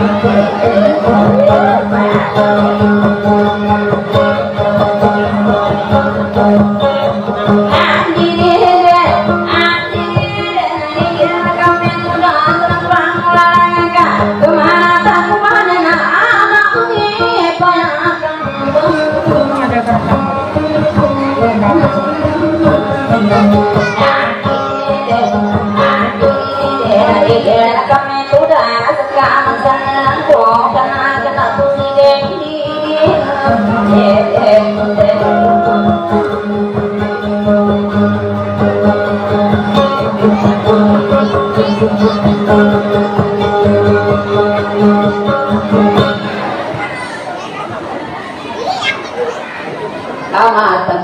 Thank you.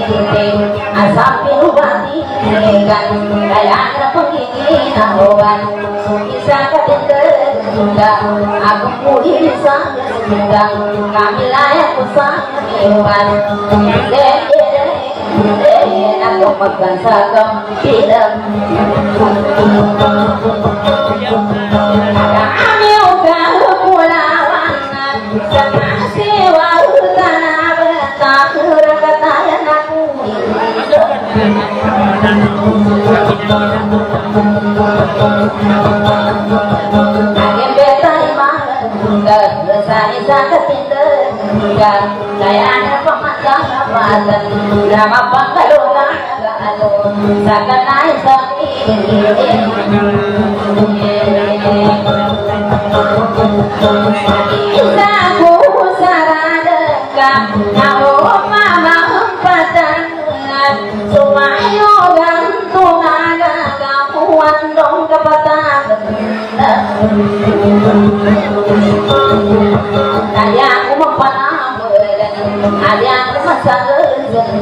pagkikintay Ang sabi ko ba di hinigan Kaya na pangingin ang huwag Sungin sa katindal Tunda ako po ilisang Tunda kamilaya ko sa iuman Tunda Tunda Tunda Ako pagkansagang pinag Tunda Tunda Tunda Tunda Saya anak pemandang, apa dan nama pangkalnya? Kalau saya kenal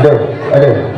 Ada.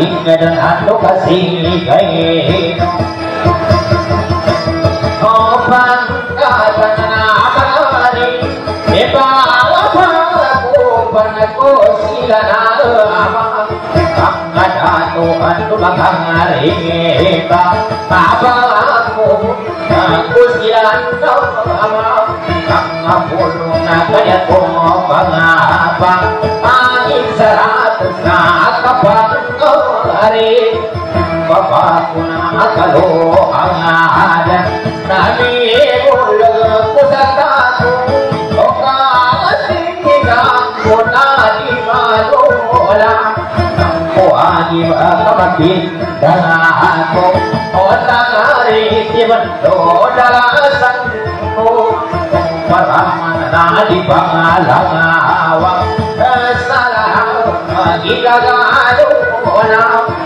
ही मेरा आलो बसी गए कौपा कारना बारी ये पावा कोपन को सिलना अम्मा जानो अंतु लगारी ये पावा कोपन को सिलना Oh, hari bapak puna kalo angada nabi bolong kusata oka singa kota di madola ko adi bakati dana ko ota kare jiban dola sanu parama di bangala awa Gila gado, Ola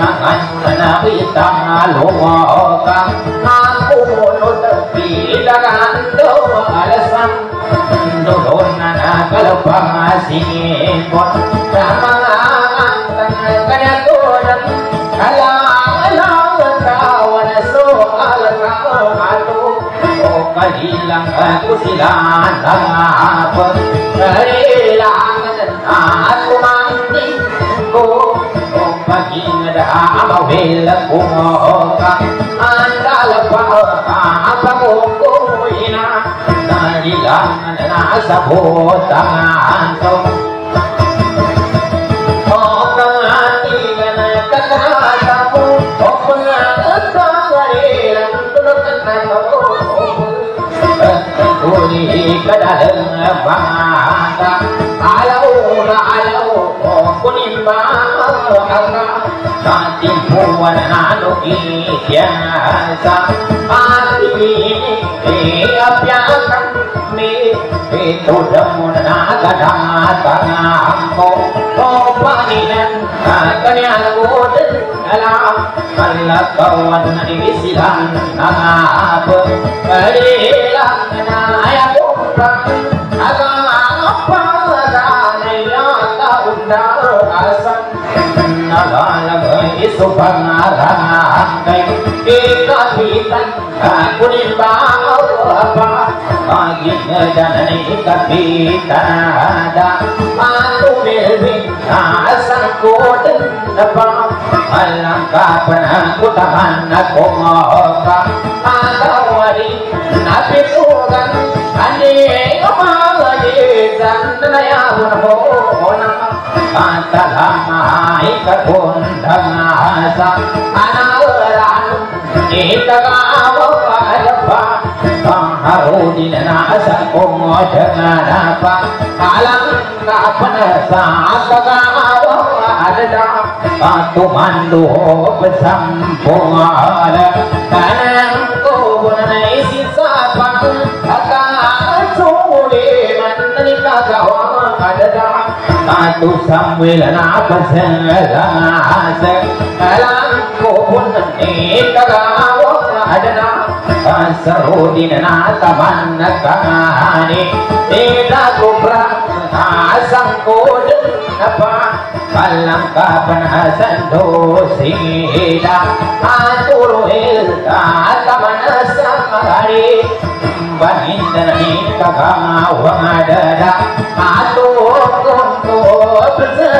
นังอันนาพิตังโลกะกัคูโนตปีละกันโตกะลสังโดโดนนากลปังสิงห์บดจามังอันตังกันตูนกลาลาวตาวันสุอาลกาวาลูโอกะลีลังกุสิลานังอาปะเฮลังนาคุมา dalam bilik muka andalah pada apa mukuina najilan nasa botang antum Alau, alau, kunimbang, alau. tati purana nuki kyasa pati e apyasam me e todamuna gada tana ko kopaninan sumpah ngarangan kaya kita hitam aku dibawa apa pagi dan ini kami tanda aku milwi asal kodin apa alangkah pernah ku tahan aku ngoka ada wali nabi tuhan kandiyeng malah di jantan ayah unho unho ดังนั้นสังโฆจะนาปะอาลังกาปนะสาสกาวะอะระดาปะตุมันโดปะสัมโพอะระกะนังโกปุนะอิสิสาปะอะกาโซเลมันนิกะวะกะระดา tu sam vi la na pa sen la se la ko pun ni ka ga wa adna sarodin na taman ka ni e la ko pra sang ko na pa kalam ka pan san do si da aturu il ka taman sa ma ni vanindani ka ga wa ma da tu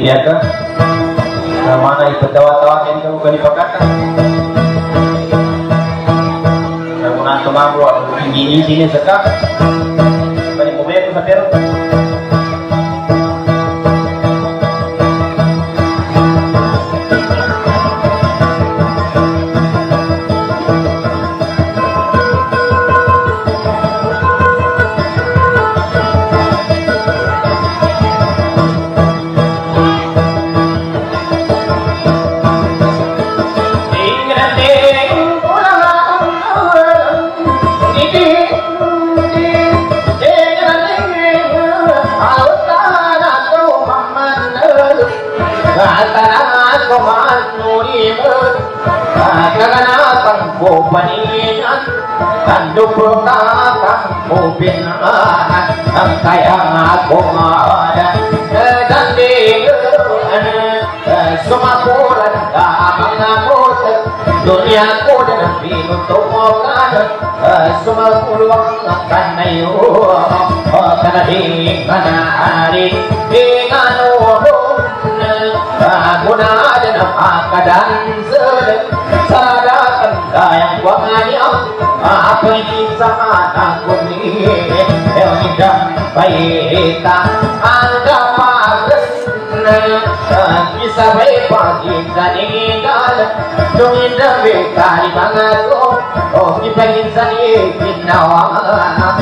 Bibiaka na mana ipatawa-tawakin ka bukan ipakata na muna tumambo at tinggi sini sekak Oh, keep playing, sonny, keep now.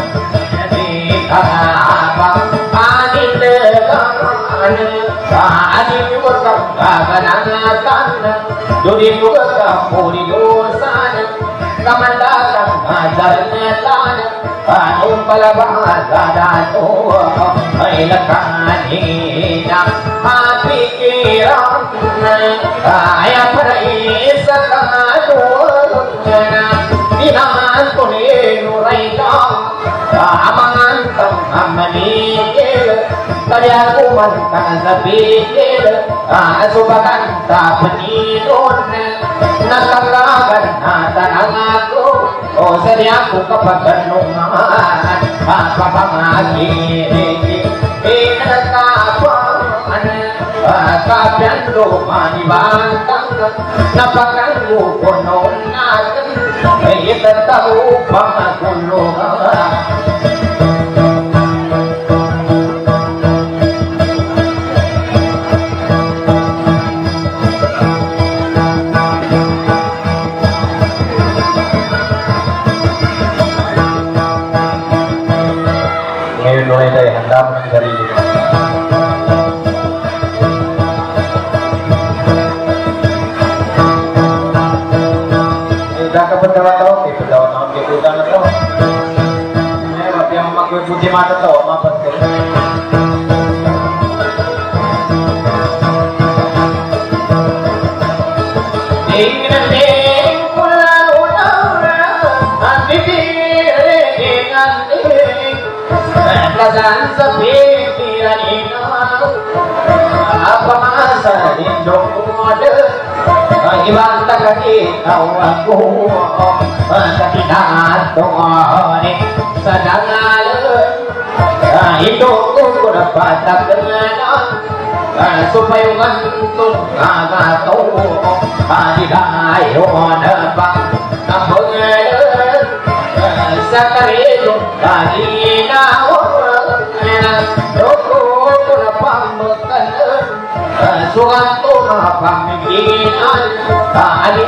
Ayah para isa kanalunan, inaman ko niya kang amanigil Kaya kumanta sa bigil Asubatan sa paninon Natalagan na tanang ako O sarya ko kapag tanungan Papapangagi Pinagkapan Kapian lumanibantang Napakango ko noon natin Ay itataw pangagulungan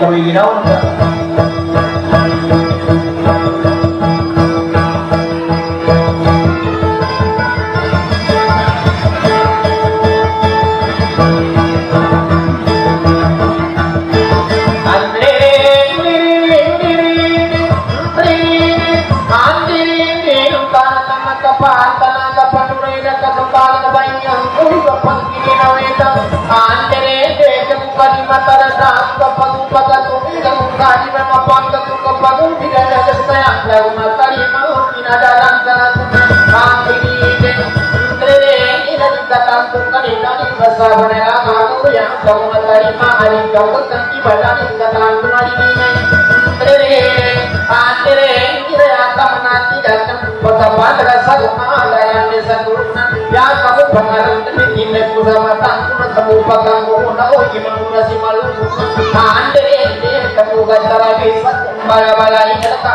Então irão कहूँ तरीका हरी कहूँ संकी भटा की कथा तुम्हारी नहीं है रे रे आते रे रे आता मनाती जातम बसवात का सब मालया में सगुण या कब भगवान में दिन में पूरा मता तुम सब उपकाम हो न हो ये मनुष्य मालूम आते रे रे कबूतर भी सब बड़ा बड़ा ही चलता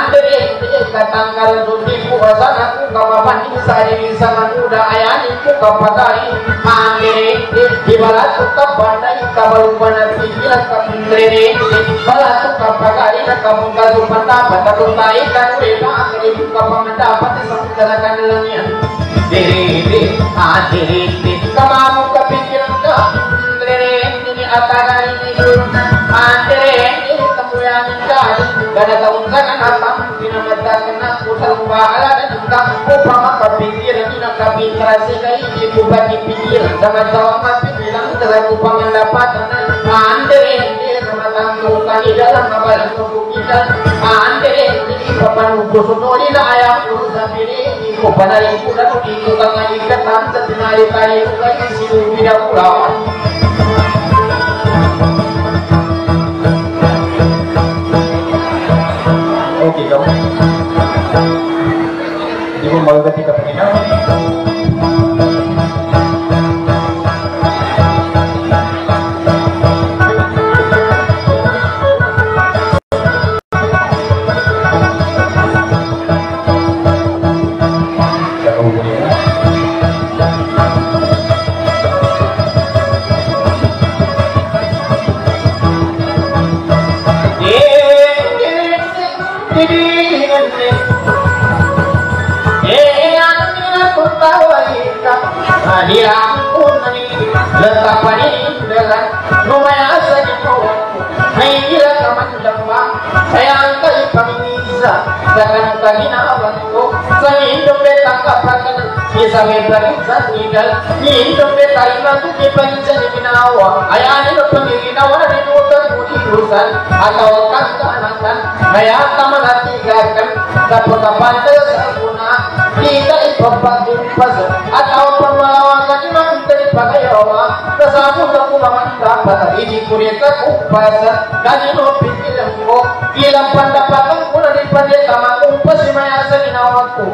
katanggal suci puasa aku kapapan isa isa manuda ayani ku kapagari Aandere di balas suka bandai kabalupan pikiran kapundere balas suka pagari na kamunga sumata patatuntai kan weda akhiri buka pamandapat samudara kanilangyan Diri diri aandere kamamu Kaya ibu bagi pikiran Sama sama pikiran Telah upama dapatan Andere Sama tamu Kani dalam Abalan tubuh kita Andere Papan ukur sunoli na ayam Ulu sabiri Iku panari kuda Iku kanga ikatan Setinari kari Kaya silu Tidak pulau Oke kamu. Ibu mau ketika. penginapan. Atau kangkanakan kaya kamanatigakan dapat kapante sa una kita ipapagimpas atau pemalawakan imang teripagayawa kasamu sa kumamanta patagini kurita kupasa kanino pikilan ko ilang pandapatan ko na di pandita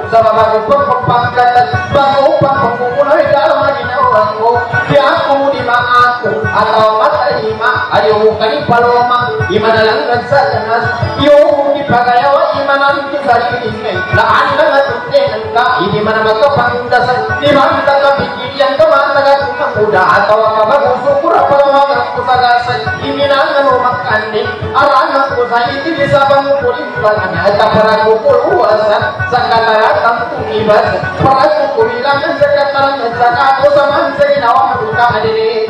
ginawa ko sa mga pagpapagkatan bago upang pagkukunoy ka ang ginawa ko di ako di maako atau matalima ayaw kani paloma imana lang nagsasanas yung ipagayawa imanan kita sarili laan na natutunan ka hindi man magkapangundasan di man nakapigilyan ka man nagakumakuda atau kabagusukura palawagan ko sa iminangan mo makandi aranan ko sa iti bisa pangukulit kalanya at para kukuluwasan sa kataratang tumibas para kukulilangan sa katarangan sa kako sa man sa ginawa maduka adili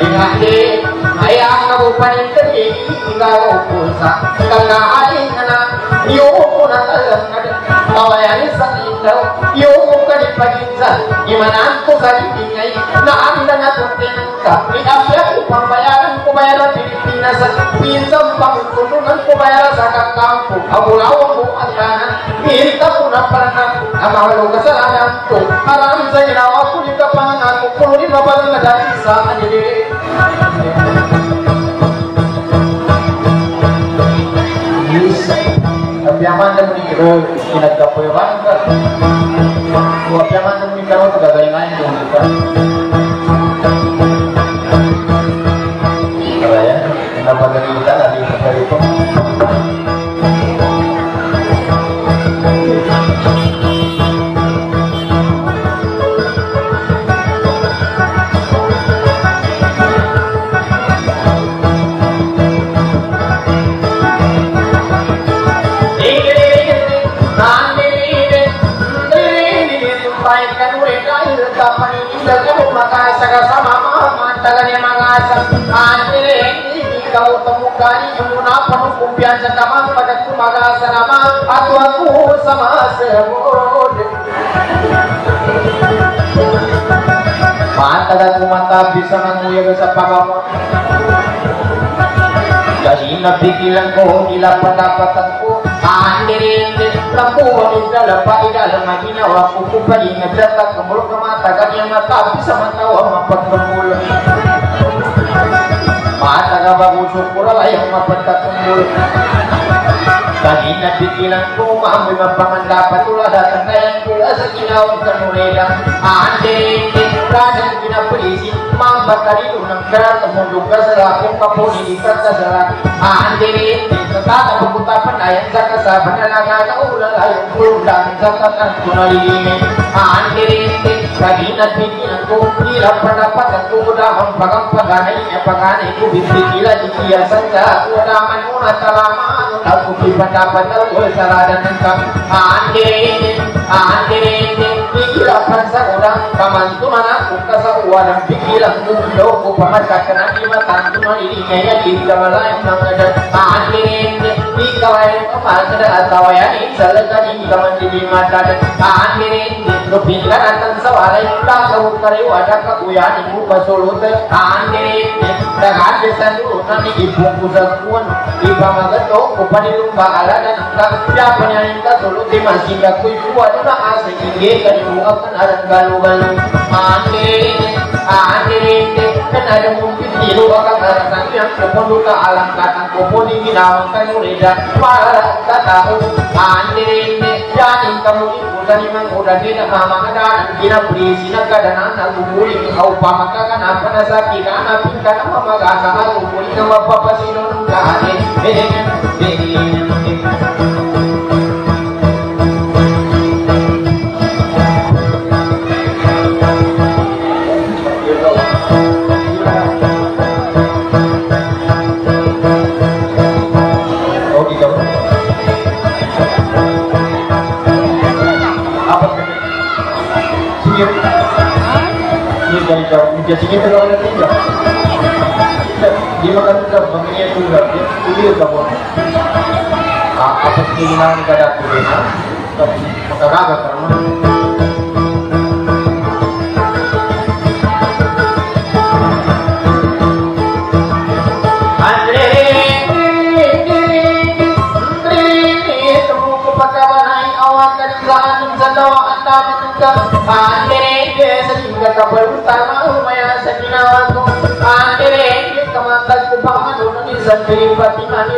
Ingati, ayang nabupanin tadi ikaw pusa. Kakain na yung na talang kawayan sa ilaw yung ka di paginsa imanan ko sa itingay na ang na natutunan ka iapya ko pambayaran ko bayaran Pilipinas pinsang pangtulungan ko bayaran sa kakampo abulawan ko ang kanan minta ko na parang ang mahalo kasalanan ko haram sa ginawa ko di kapangan ko pulo di mabalang na dati sa Abyaman na muni kiro pinagkapuyawan ka. Abyaman na muni karo tagagalingan yung bisa nanguya sa ko, nila patapatan ko. Andirin Lampu wangi dalam pak dalam maginawa Kukupayin nagdatak Kemulok na mata matawa Mapagpagmulo Mata ka Kanina pikilan ko Maamoy mapangandapat Tula datang kayang Tula sa ginawang Kadang kinapulisi Mamba bakari unang kera temunduk ka sa lapong kapuni di ka sa sara Andiri tetap bukuta penayan sa kasaban na nagagaulang ayong pulang sa katan kunalini Andiri Kagina pikiran ko Kira pendapat dan kemudahan Pagang paganay Ya paganay ko Bibigila Dikiya saja Kudaman mo na talama Aku pendapat Aku saradan Nengkang Andiri Andiri Pikiran sa orang Kamantunan aku Kasakuan Pikiran mundo Ko pamasakana Imatan Tunan ini Kaya diri Kamalay Nangada Andiri Ikawai Kamalay Atawayani Salagani Kaman Diri Mata Andiri Rupingan Atan Sawalay Ka Kawukari Wada Kakuyan Ibu Pasulut Andiri Dagan Desan Urutan Ibungkusan Kuan Iba Magato Kupanilung Baala Dan Angka Siapa yang Ingka Sulut Di Masih Yakui Kuwa Duna Asing Ingge Kani Bunga Kan Ada Andiri Andiri Kan ada mungkin Tiru Akan Arasan Yang Kependuka Alam Katang Kupuni Ginawang Kan Ureda Para Katahu Andiri Janin Kamu Ibu Dari Mangkuda Dina Mama Kadana Kina Berisi Nakadana Nagumuli Kau Pamaka Kana Panasaki Kana Pinkana Mama Gasa Nagumuli Nama Papa Sino Nungkane Hehehe Jauh. Dia singir kalau ada tinggal. Dia makan juga bangunnya juga. Dia kuliah kamu. Ah, apa sih keinginan kada kuliah? Maka raga karena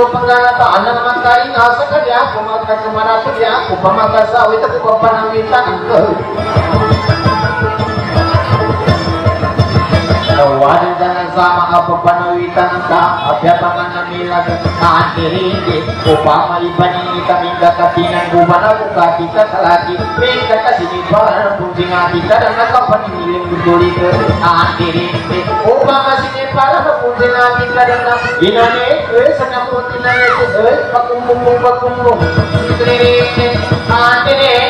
Menentu penggantaan Ang naman kain Asa ka di ako Magkasamara ko di ako Pamagasawi Ito ko panangitan Tawanan sama apa panawitan ka Abyatangan na milag Aantirindi Upama ibani kami kakatinan Bumana buka kita salati Peka kasini para Punting kita dan nakapaniling Butuli ke Aantirindi Upama sini para Punting kita dan Inane Eh sana punting na Eh pakumbung pakumbung Aantirindi Ada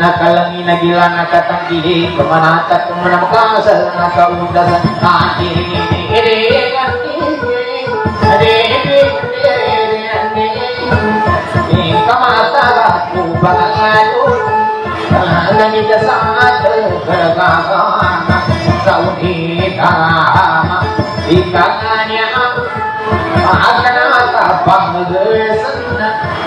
ini ini Kamata ku bangalu Nangis saat bergagah Kau ditama Ikangannya akan tapang gesan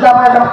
ka man ito.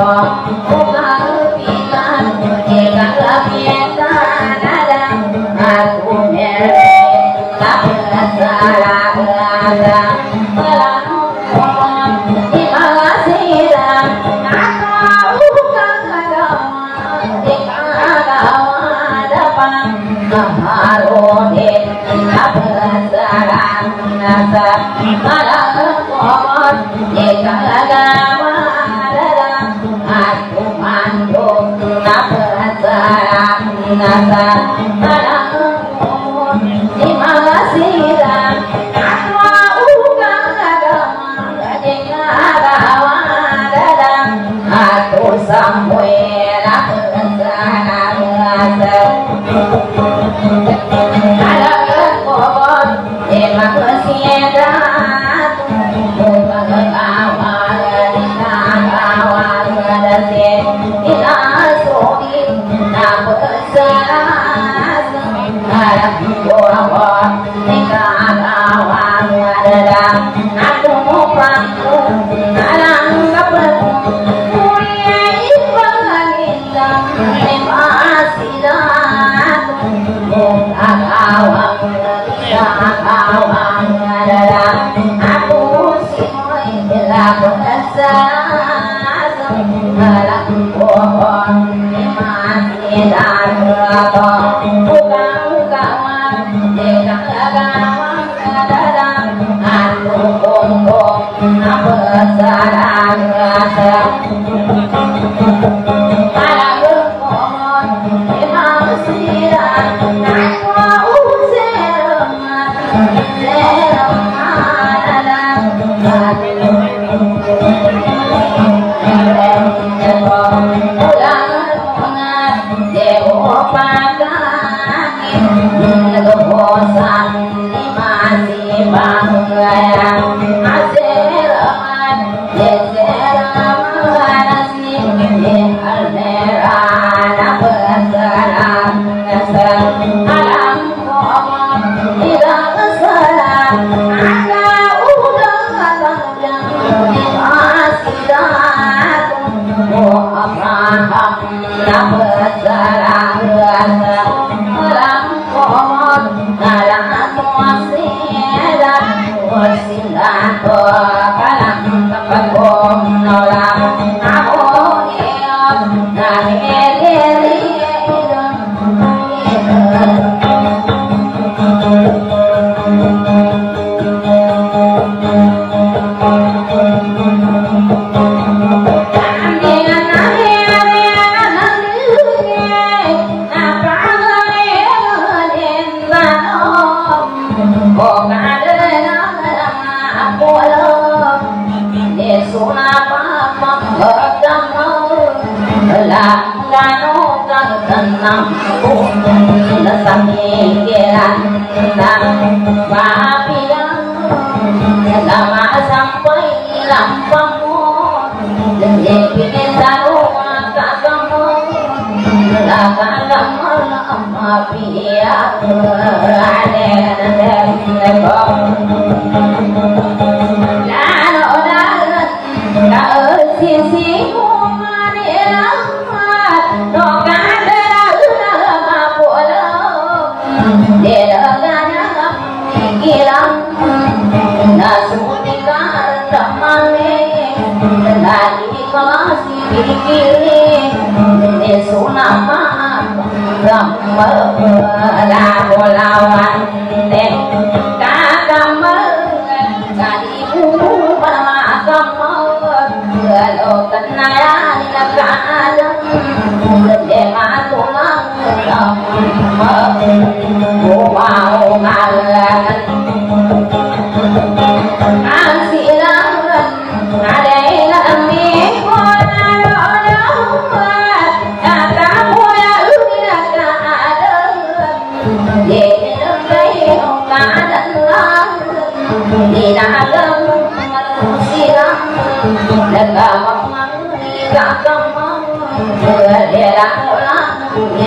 Oh, so مرض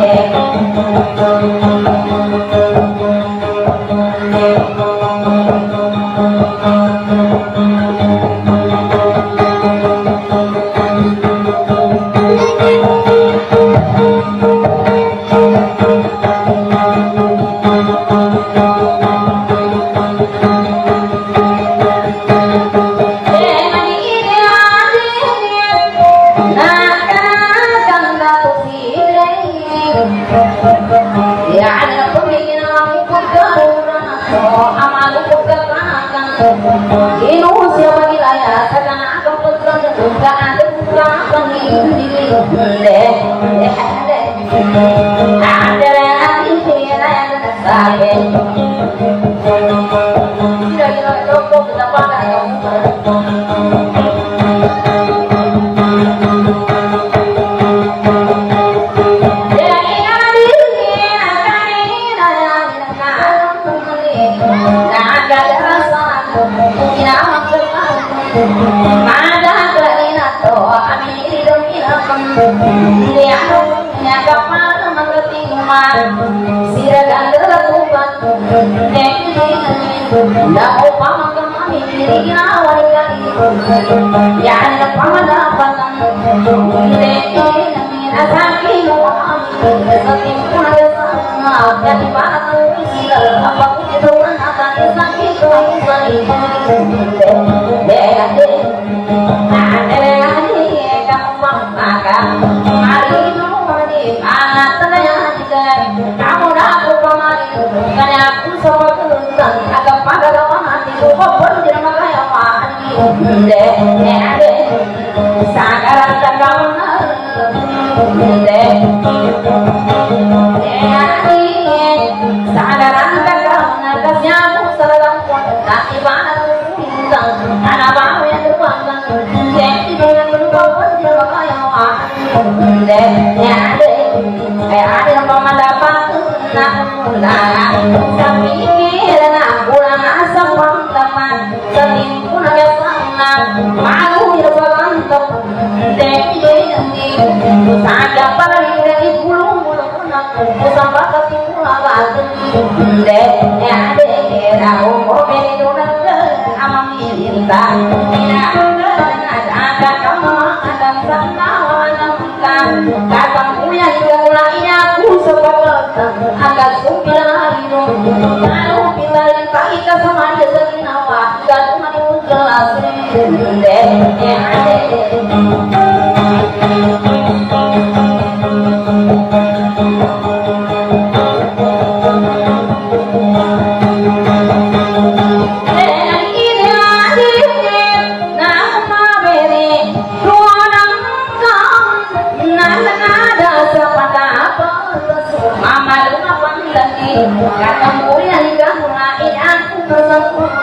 Thank you.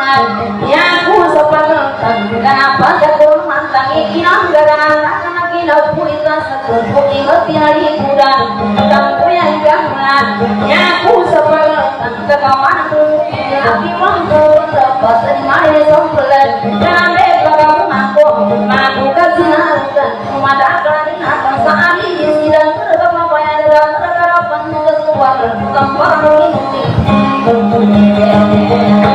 Tuhan Ya ku sepenonton Kenapa tekul mantangi kinam Gara anak-anak kilau ku yang jangan Ya ku sepenonton Kekaman ku Aki mangkul Tepat terima sompelan Kami bakamu ngaku Maku kesinatan Madakan akan sehari Sidang yang dalam Terkarapan Kesuatan Tempat ini Thank you.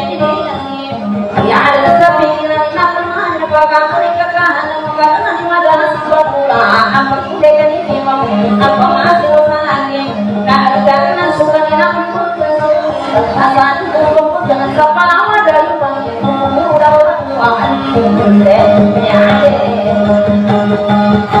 Thank you.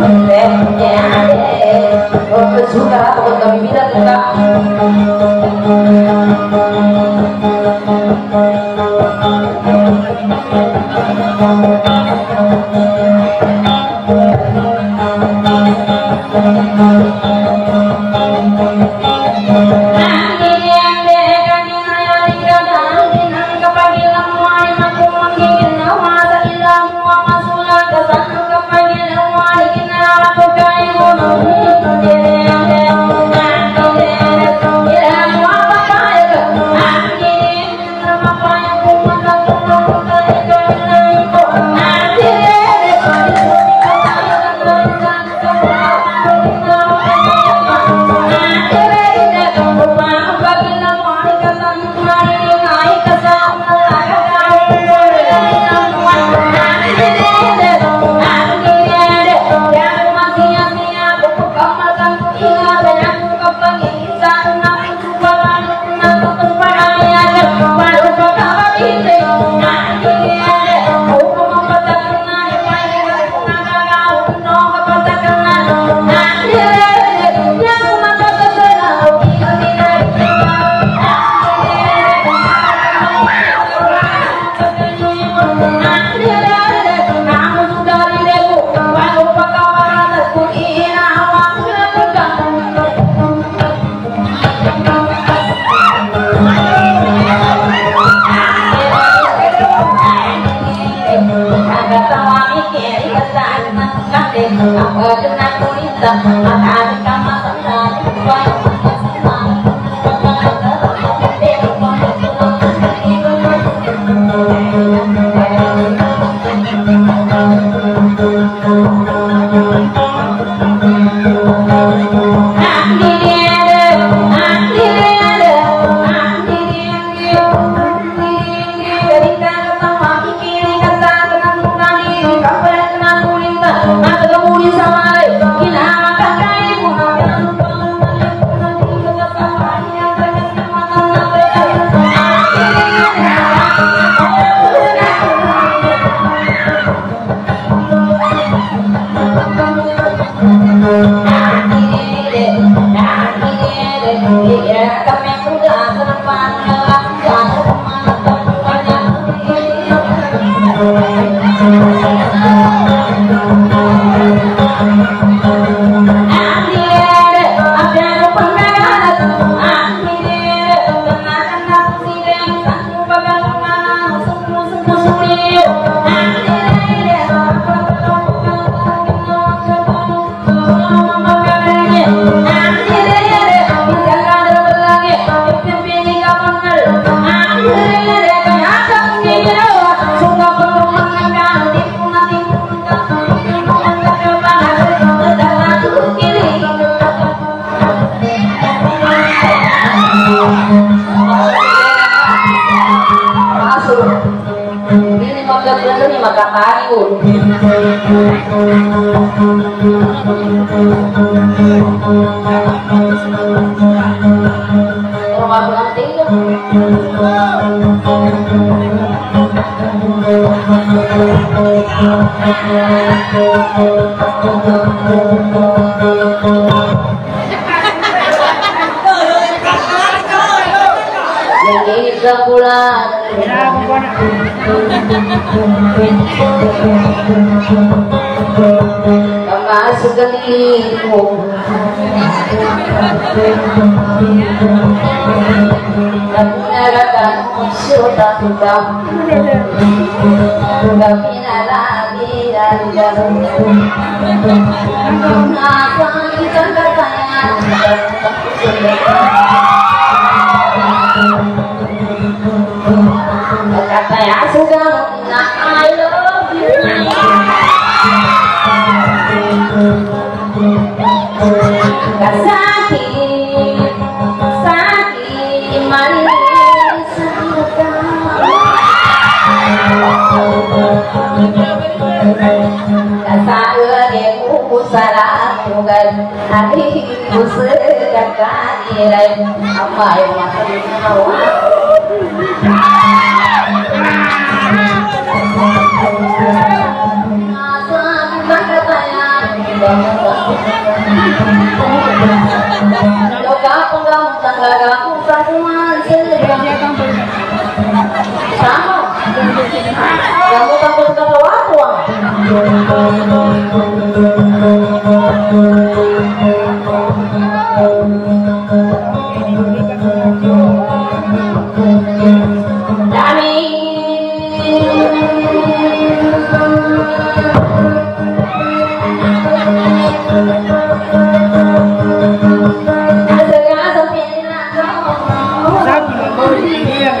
Thank you. Oh, yeah.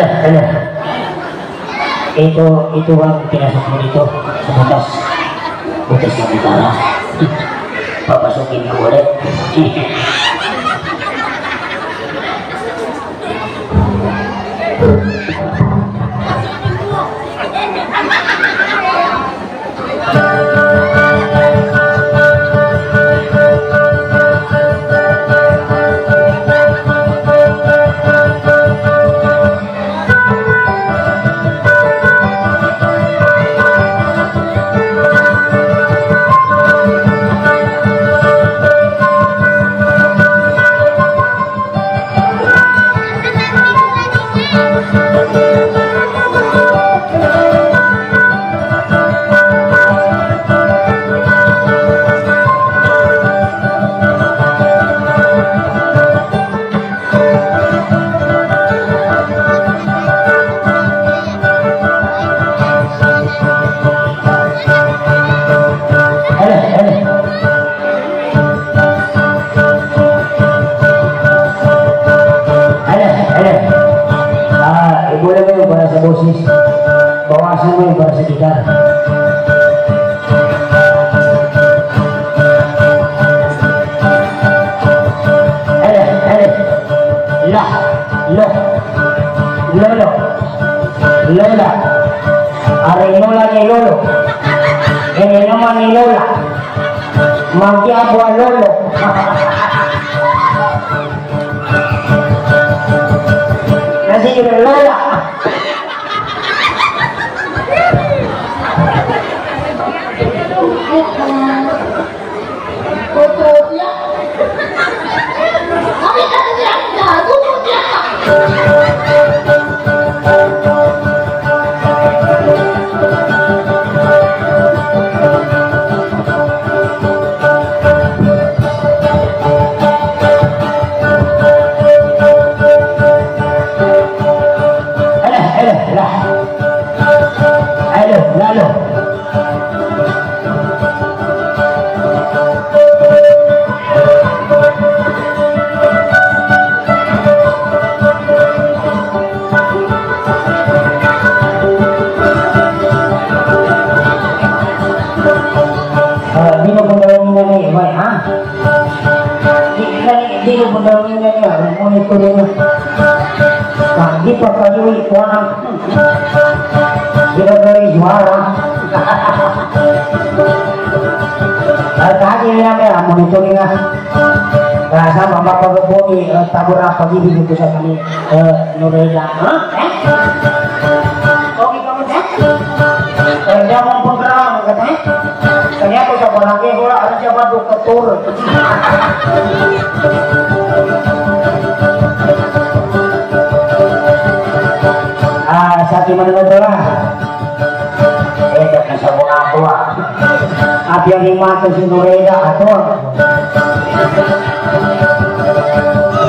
Alah, alah. Itu itu bang pinasok mo dito sa butas. Butas ng gitara. Papasukin niyo ulit. Pagaboni tabura pagi begitu sa kami? Oke kamu Kerja mau katanya ko ada siapa dokter Ah, sa ating mga nagdala. Eh, ako ah. Lima ko si Noreda, ato.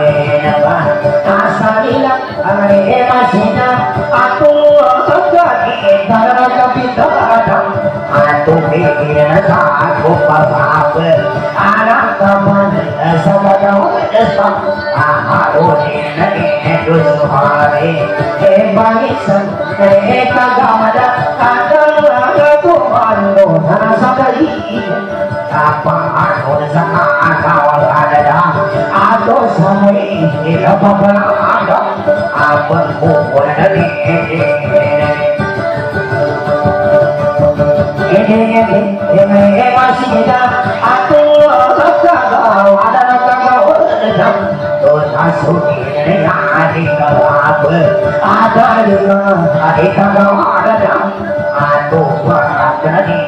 ela A Sarina, a Regina A tua boca que entra na capitada A tu beleza, a tua papa A nossa mãe, essa boca onde está A Marolina, que é do suave É balissa, é recagada A tua boca, a tua boca, a tua boca aku suci hari kagau ada dengan hari kagau ada. Dam aku berat dari ini ini pertama alu kedua sumuni kagau ada. Ada ada ada ada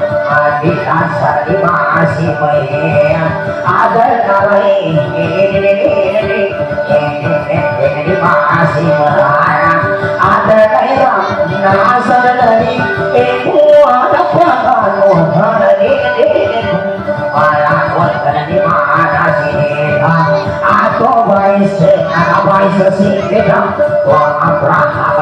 dari Para kota di mana sih atau baik ada baik sesingkirnya Wah abraham pada saat kota berapa anak kapan sama sida aku kaki sana tapi tersi isi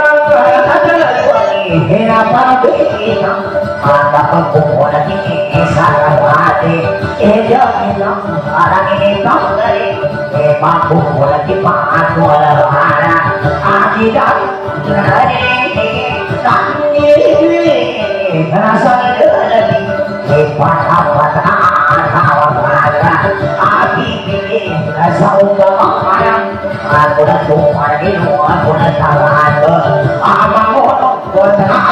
era para menina Mas a pancora de quem essa gravade Ele é o para menina É uma pancora de pato a lavara A vida é a menina A menina é a menina É uma pancora A vida é a saúde a lavara A cura do pai não a cura da lavara A mamãe Yeah.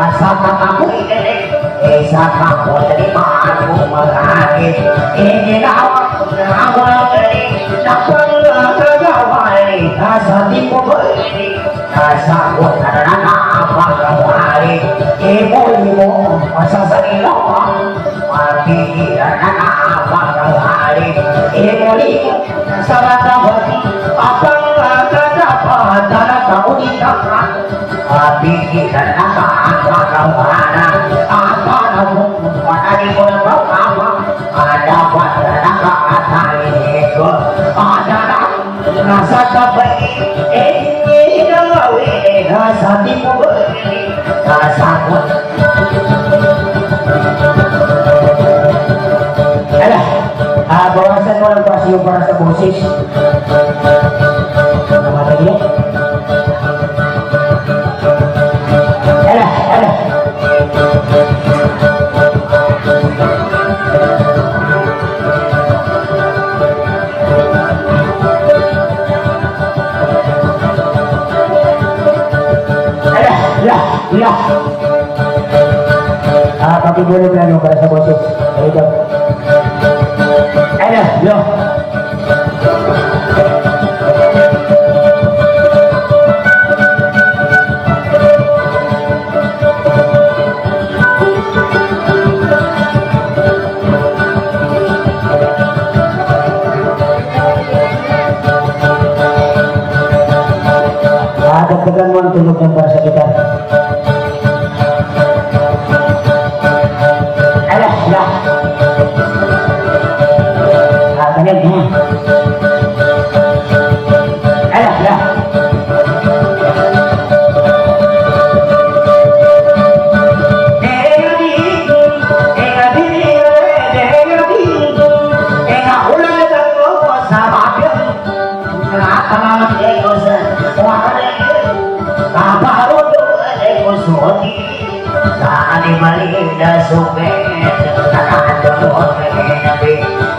Kasakata Kuhine Esa kamu Ini apa Mati karena apa salah kembali Apa dapat Tanah kau dikatakan Tapi kita nak apa ke mana Apa namun Pada di mana apa? Ada pada nak kata itu Ada rasa kabai Ini gawe Rasa tipu Rasa pun Alah Bawasan mo ng pasyo para Allah Ah, tapi boleh pelan dong, kerasa bosok. Ayo, jom. Ayo, jom. Mo ang tulog ng para sa kita.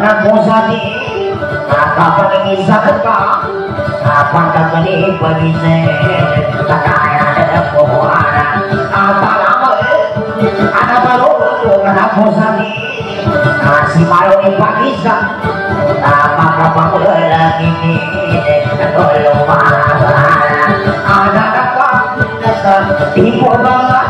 Inasuri Pagaran Musadi Nakapagin sa ka Kapan kagani pagise Nakaya da kuhara Atalama Ana baru Kana Musadi Nasi malu ni pagisa Tama kapag lagi ni Tolong mahal Ada Nasa Tipo bangga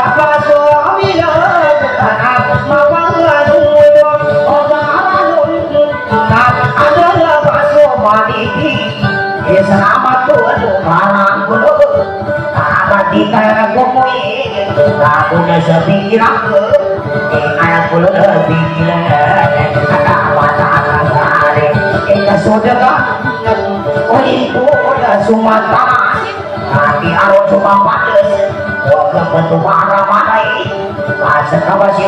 maliki selamat tuh barang kulo amat di kaya gomoi aku udah sepikir aku kaya kulo lebih gila kata mata kagare kita saudara oh itu udah sumatera. Tapi aro cuma padas Wah, bentuk marah marai. Masa kamu si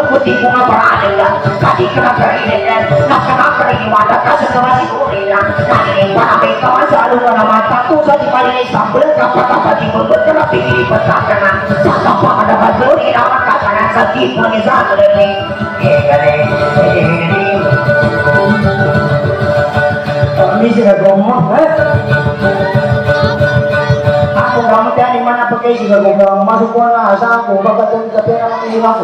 putih bunga berada kaki kena ini. Kasih nah ini para selalu sambel kapal kapal di mulut kena pikir kena ada ini. Nama ini. Sudah ngomong, eh? Aku kamu tadi mana pakai sih kamu masuk asa aku bapak tuh tapi ini aku.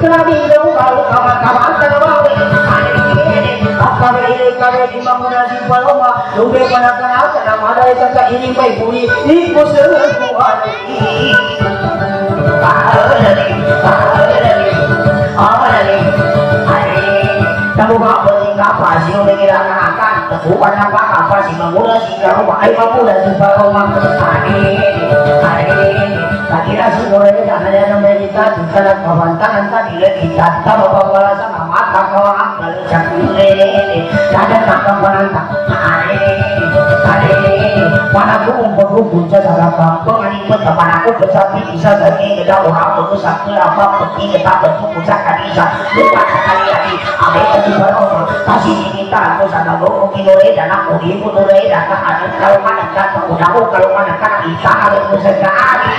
Bukan aku kalau kawan-kawan kenapa? Apa ini kalau di. Kamu gak penting apa sih udah kira akan bukannya apa apa si mangula si kau mai mamula si kau mang kesani kesani lagi nasi goreng dah hanya nama kita di sana kau bantah antar di lagi jatuh bapa bala sama mata kau angkel jatuh ini ada nak kau bantah kesani kesani mana aku umpet punca sama kau ani pun sama aku bersapi bisa jadi kita orang tu satu apa peti kita bentuk punca kadisa lupa sekali lagi ada yang baru kasih kita. Aku sana lo kinore dan aku di kinore dan ada kalau mana kan udah kalau mana kan kita harus sekali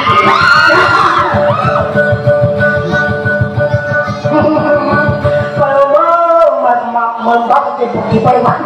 kalau mau membak di di Palembang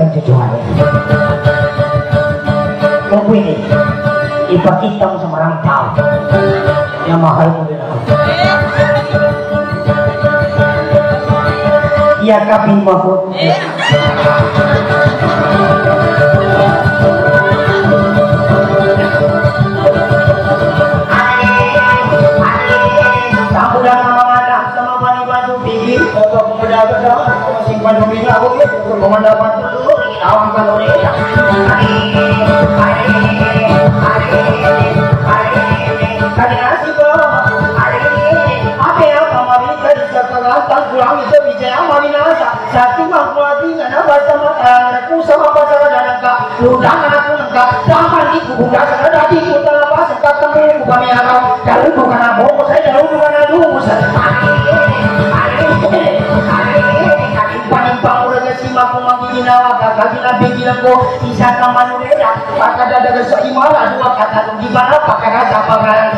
Kitang tutuhanin? Kung pwede, ipakita mo sa maraming tao na mahal mo rin ako. Yakapin mo ako. Bukan yang Kalau bukan aku Saya jauh bukan aku Saya magiginawa kakagi na bigilan ko isa ka manurera pakadadaga sa imala dua kata di mana pakaraja pangalan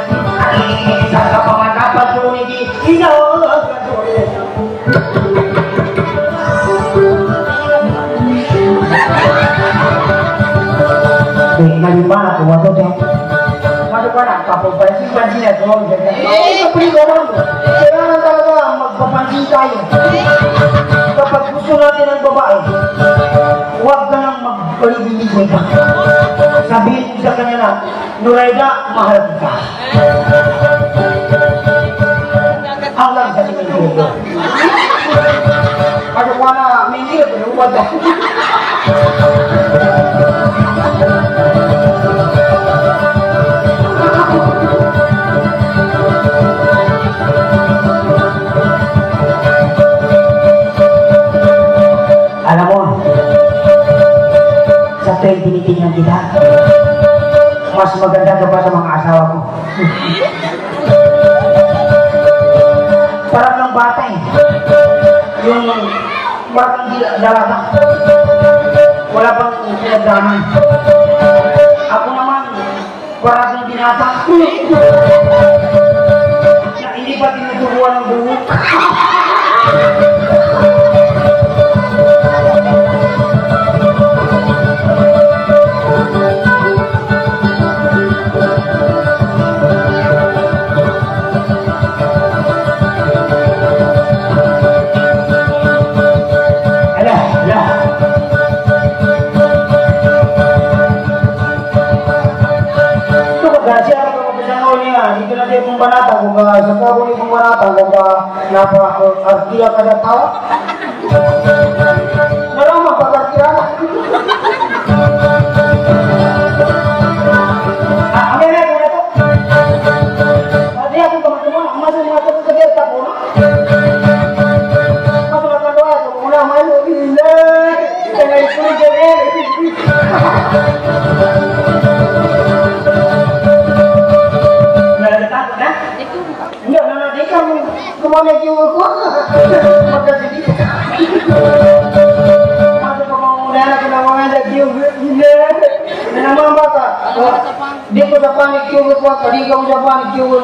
isa ka pamanapan ko ni inawa Nagimana ko wato deh Masuk ka na, papapansin-pansin na ito. Eh, kapri ko lang. Kailangan talaga magpapansin tayo. Kapag gusto natin ng babae, huwag ka nang magpalibilig ka. Sabihin mo sa kanya na, Nuraida, mahal kita. Hanggang sa simentodo. Ano ko na, hindi tinitingnan kita. Mas maganda ka pa sa mga asawa ko. Parang ng bata eh. Yung parang hindi dalaga. Wala pang pinagdaman. Ako naman, para sa binata. Na hindi pa tinuturuan ng buhok. Sekarang ini ke mana tangkap? Napa? Artinya kada tahu? neki uku maka jadi ada pembangunan aku nama ada dia kau dapat neki uku tadi kau dapat neki uku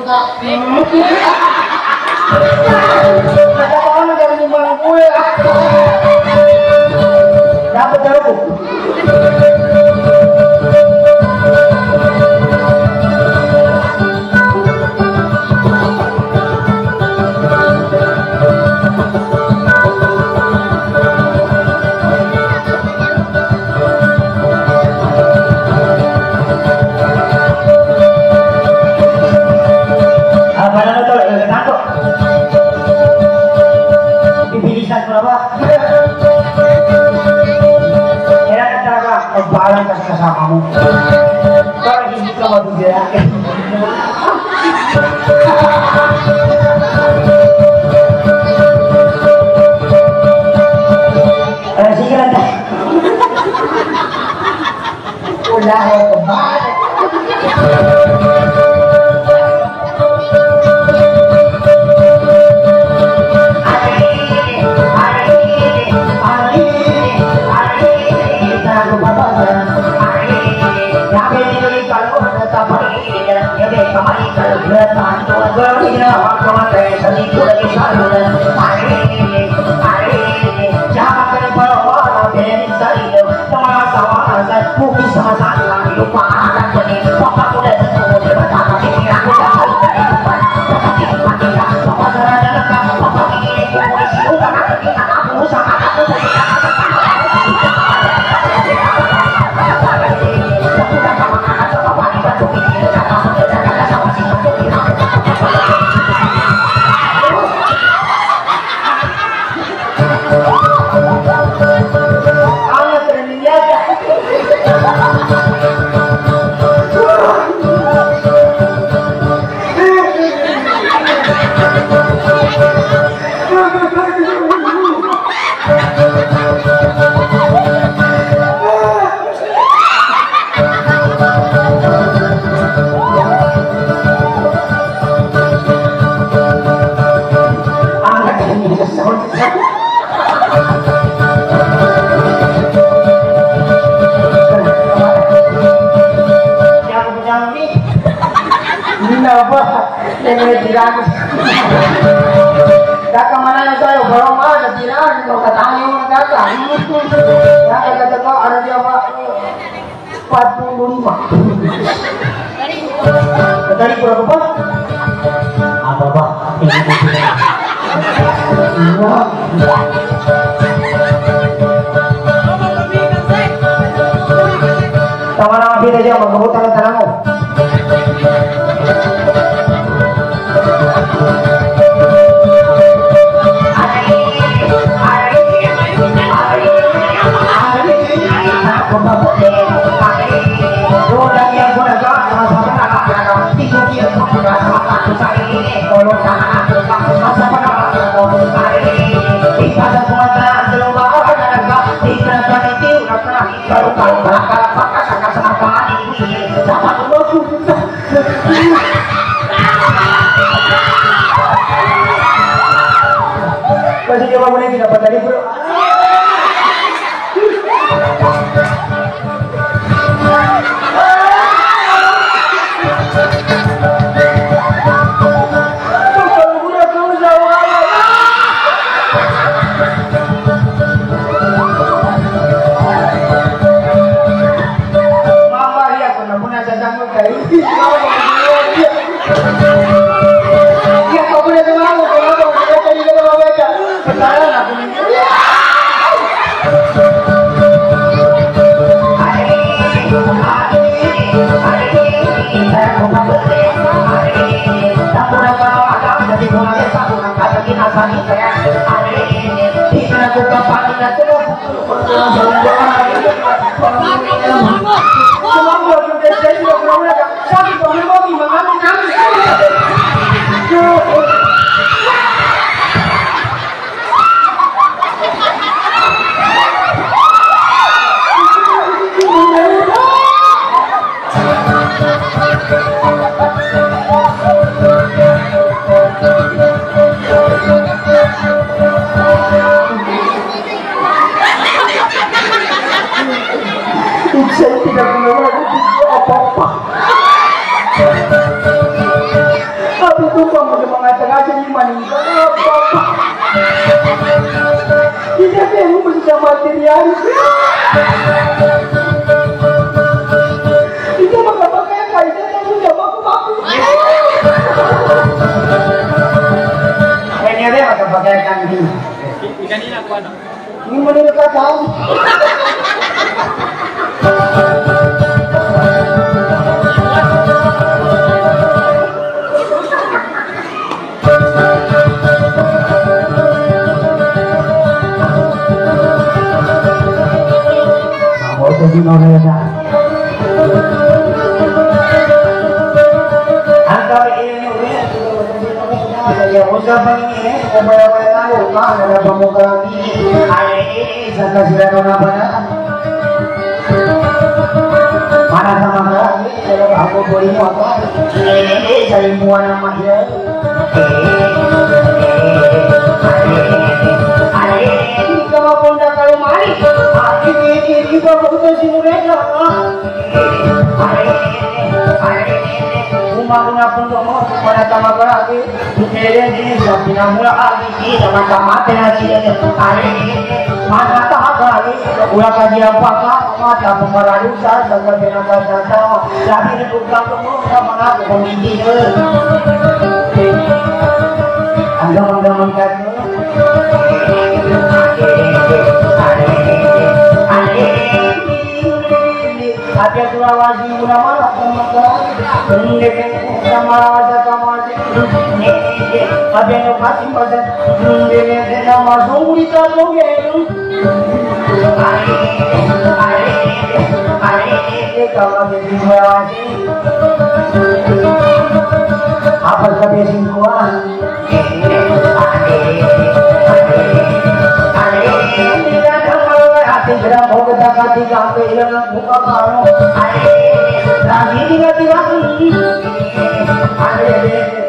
mo Mana tama ka lagi Bukere din Sa pinamula lagi Di sama-sama Pinasila Ay Mana tama ka lagi Ula ka di apa ka Mata pemeralu sa Sa pinagkasasa Labi na tukang mo Sa mga kumindi Hanggang-hanggang ka Ada Abbiano fatto in cosa Viene da una subita lunghezza Parete, parete, parete Come che si muova così Apro il capello in qua तेरा भोग दगा दिगा पे इलना भूखा खाओ अरे राज़ी दिगा दिगा अरे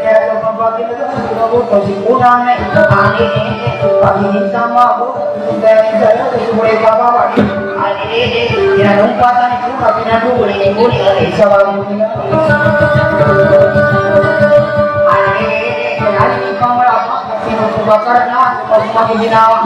Bakar nah, mau mau binawa.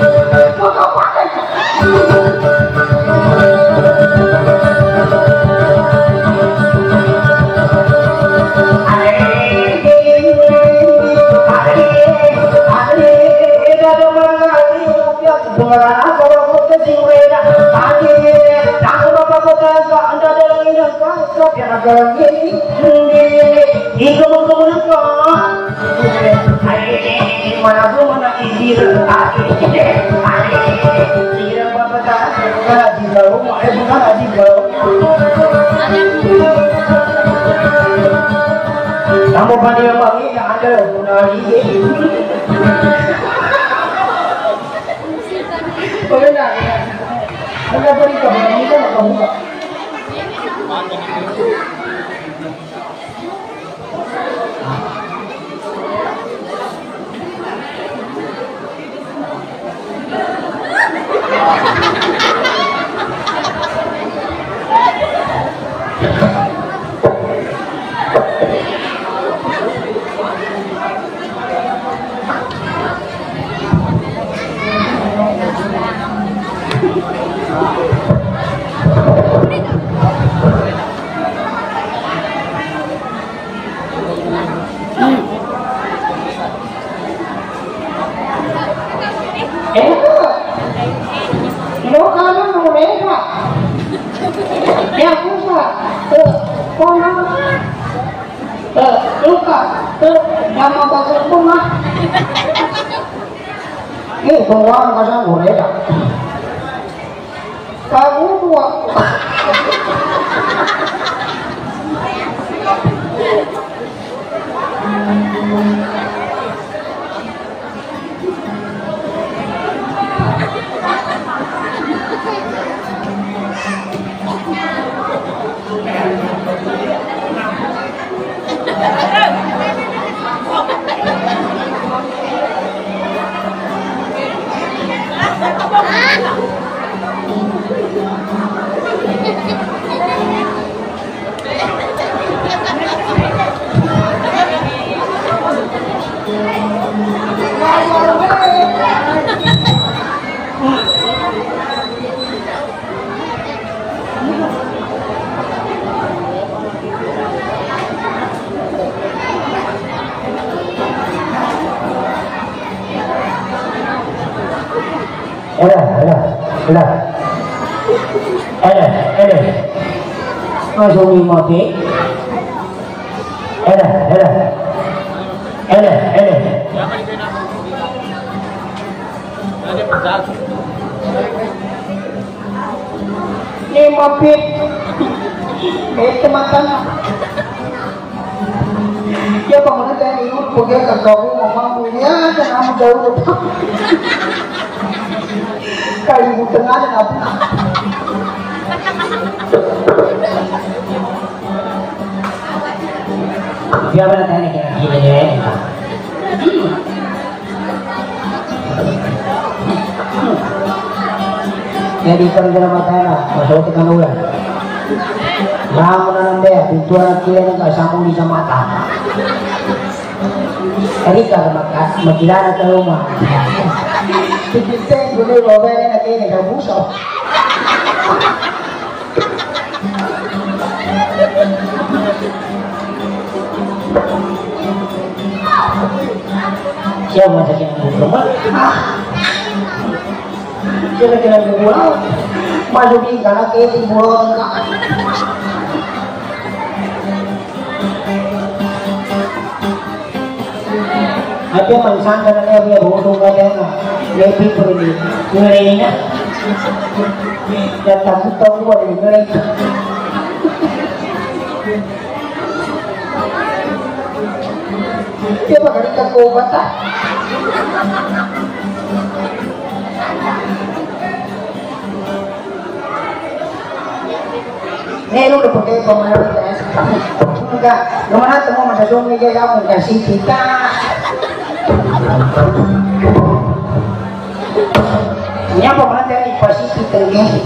పగలింది ఇంకా ముక్క మునుకో kamu yang ada Ada, ada, ada. Ada, ada. Masuk ni mati. Ada, ada. Ada, ada. Lima pit. Eh, teman-teman. Dia bangunan ikut pergi ke kau ngomong punya dan kamu jauh Dia mana tanya kira kira dia? Jadi kerja masuk ke kanulan. Ramu na nang deh, pintuan kira nang kasama ni sa mata. Kali ka maka makilala ka rumah. Pipinteng boleh bawa na kini sa buso. Siya man sa kinang rumah. Siya na kinang rumah. Malubi ka na kini buwan ka. Ada mansan ka na niya biya buto ka na na. Lepi po rin. Ngayon na. Natakot ako ko rin. Ngayon. Dia bakal dikasih obat ah. Meron na pagkain pa mga rin. Enggak, lumayan temo masa suami dia kamu kasih kita. Ini apa Yang pemandai posisi terlihat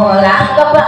我来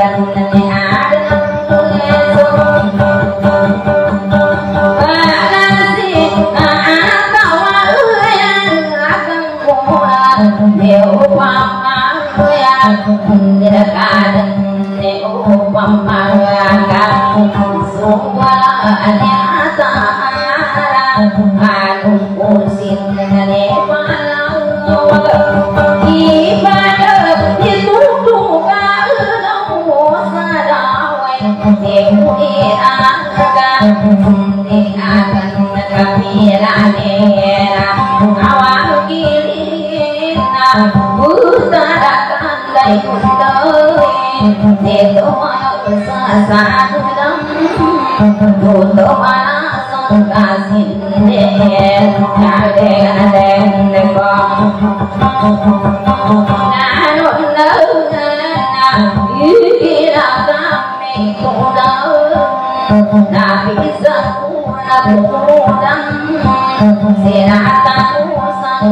thì tôi xa xa tôi lắm Thủ sông cả xin để Đã để để để con Đã luôn lớn ta mình cũng lớn Đã biết rằng cũng là cũng đắng ta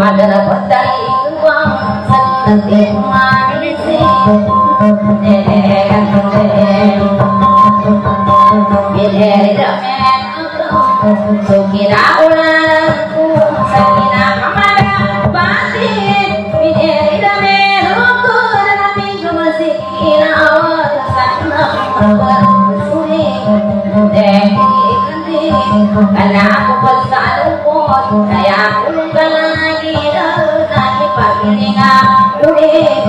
ಮಾಡಲ ಪಟ್ಟಿರುವ ಸತ್ತತೆ ಮಾಡಿಸಿ ನೆನೆ ಕಂಡೆ ಎಲೆ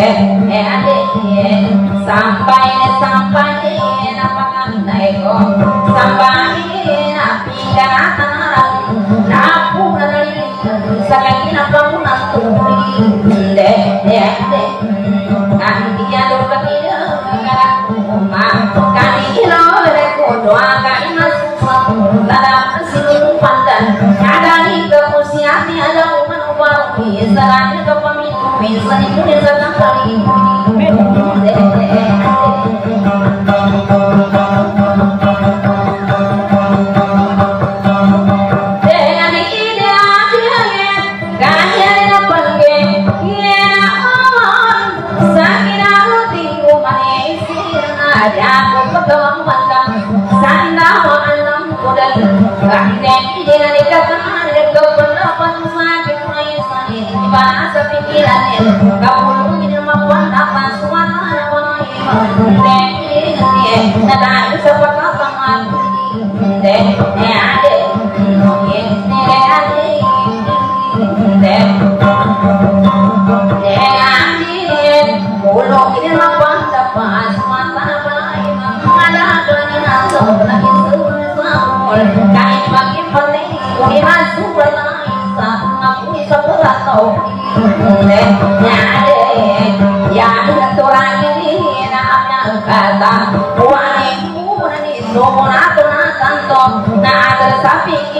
Eh, eh, eh, sampai ada samping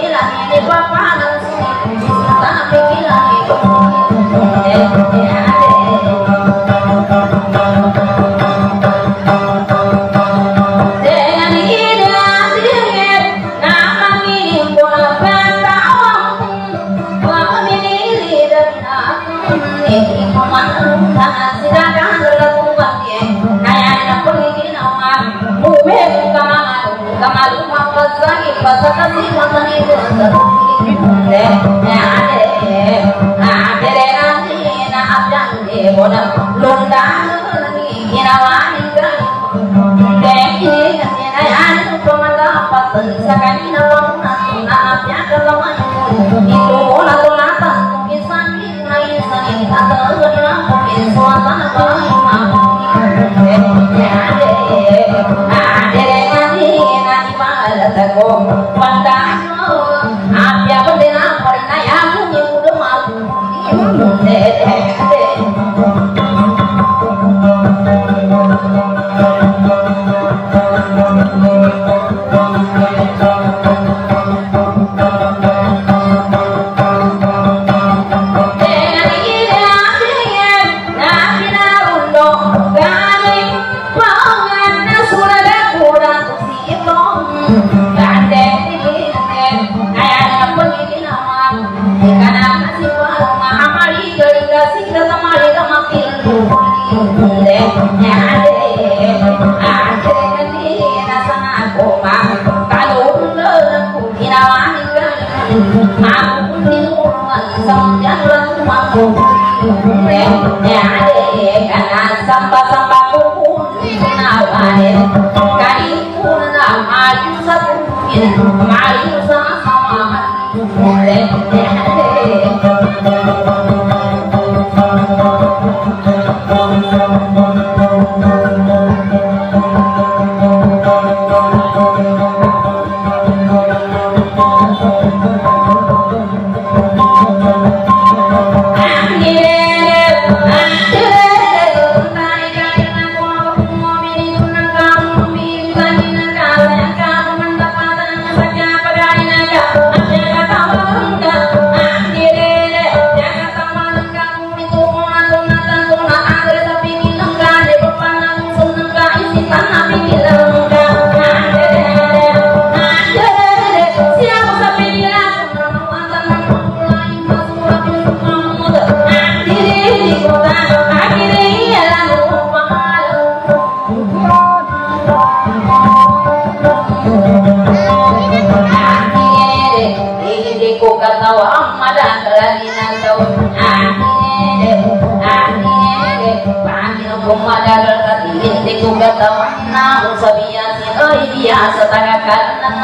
biasa tangan kanan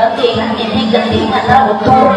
penting. Ini gentingan lalu turun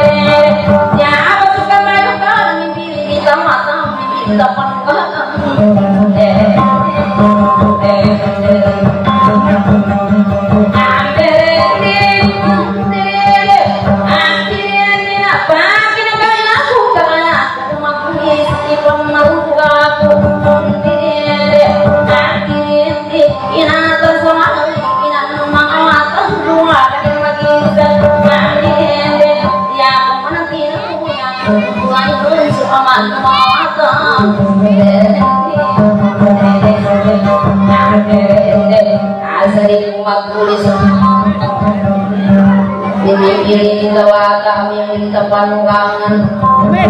Ngiring gawa kami ang pintapanggangan Amen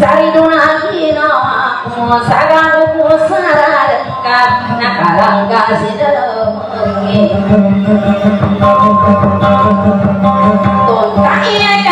最後の秋のもう下がるもう下がるかなからんかしらどんかいやいや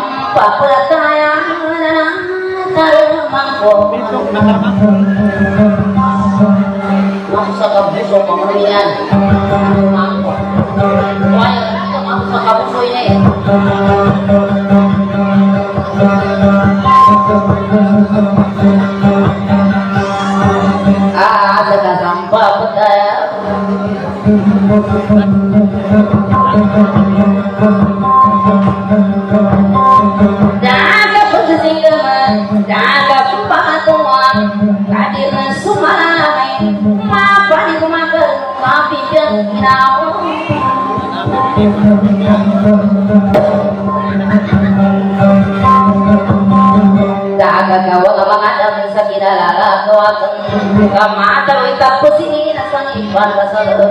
Maksa kamu so pemeringan. Ini. Ah, ada sampai. betul. Pada saat itu,